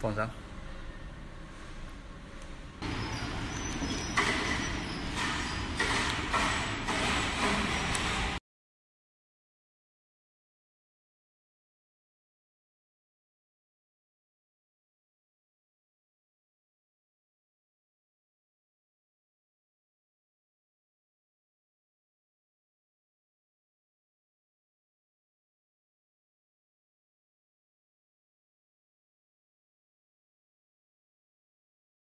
放上。